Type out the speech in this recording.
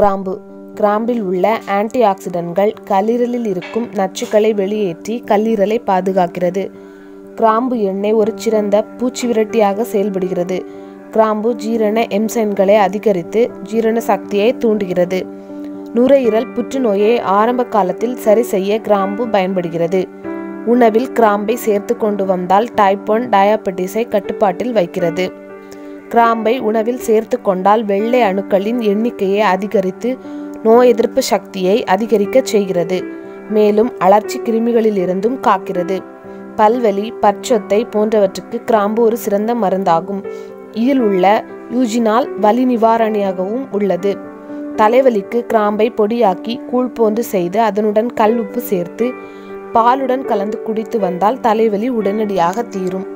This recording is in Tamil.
கிராம்பு. கிராம்பில் உள்ள ஆன்டி ஆக்சிடென்ட்கள் கல்லீரலில் இருக்கும் நச்சுக்களை வெளியேற்றி கல்லீரலை பாதுகாக்கிறது. கிராம்பு எண்ணெய் ஒரு சிறந்த பூச்சி விரட்டியாக செயல்படுகிறது. கிராம்பு ஜீரண எம்சைன்களை அதிகரித்து ஜீரண சக்தியை தூண்டுகிறது. நுரையீரல் புற்றுநோயை ஆரம்ப காலத்தில் சரி செய்ய கிராம்பு பயன்படுகிறது. உணவில் கிராம்பை சேர்த்து கொண்டு வந்தால் டைப் ஒன் டயாபெட்டிஸை கட்டுப்பாட்டில் வைக்கிறது. கிராம்பை உணவில் சேர்த்து கொண்டால் வெள்ளை அணுக்களின் எண்ணிக்கையை அதிகரித்து நோய் எதிர்ப்பு சக்தியை அதிகரிக்க செய்கிறது. மேலும் அலர்ச்சி கிருமிகளிலிருந்தும் காக்கிறது. பல்வலி பற்சொத்தை போன்றவற்றுக்கு கிராம்பு ஒரு சிறந்த மருந்தாகும். இதில் உள்ள யூஜினால் வலி நிவாரணியாகவும் உள்ளது. தலைவலிக்கு கிராம்பை பொடியாக்கி கூழ் போன்று செய்து அதனுடன் கல் உப்பு சேர்த்து பாலுடன் கலந்து குடித்து வந்தால் தலைவலி உடனடியாக தீரும்.